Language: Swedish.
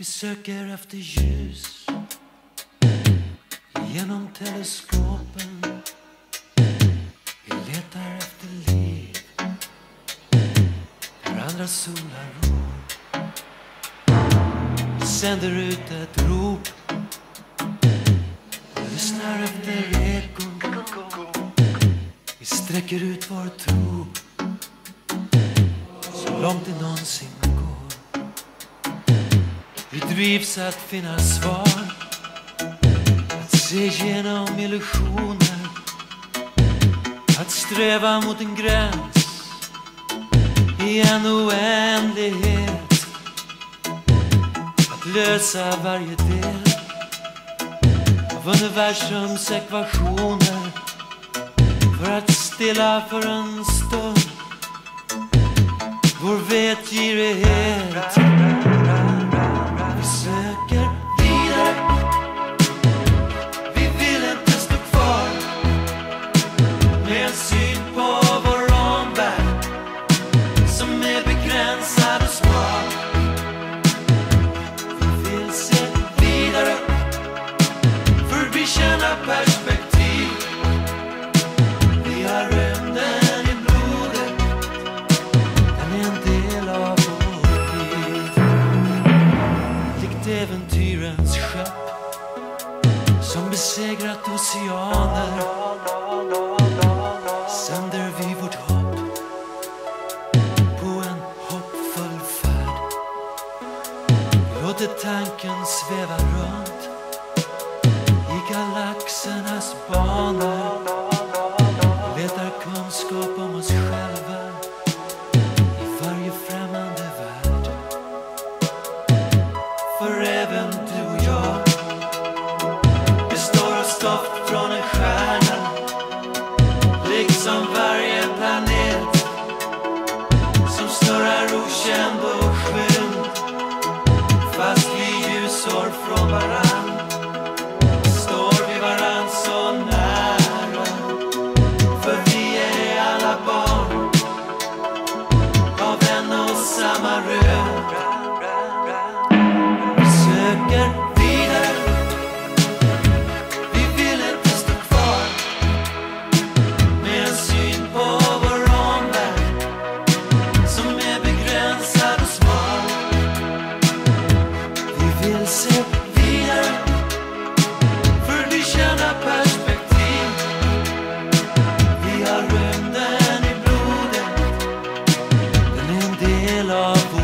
Vi söker efter ljus genom teleskopen. Vi letar efter liv där andra solar ror. Vi sänder ut ett rop och lyssnar efter ekon. Vi sträcker ut vår tro så långt det någonsin. Vi drivs att finna svar. Att se genom illusioner. Att sträva mot en gräns. I en oändlighet. Att lösa varje del. Av universums ekvationer. För att stilla för en stund. Vår vetgirighet begränsad och smal Vi vill se vidare. För vi känner perspektiv. Vi har rymden i blodet. Den är en del av vårt liv likt äventyrens skepp. Som besegrat oceaner. Låter tanken sväva runt i galaxernas banor. Letar kunskap om oss själva from around. tale of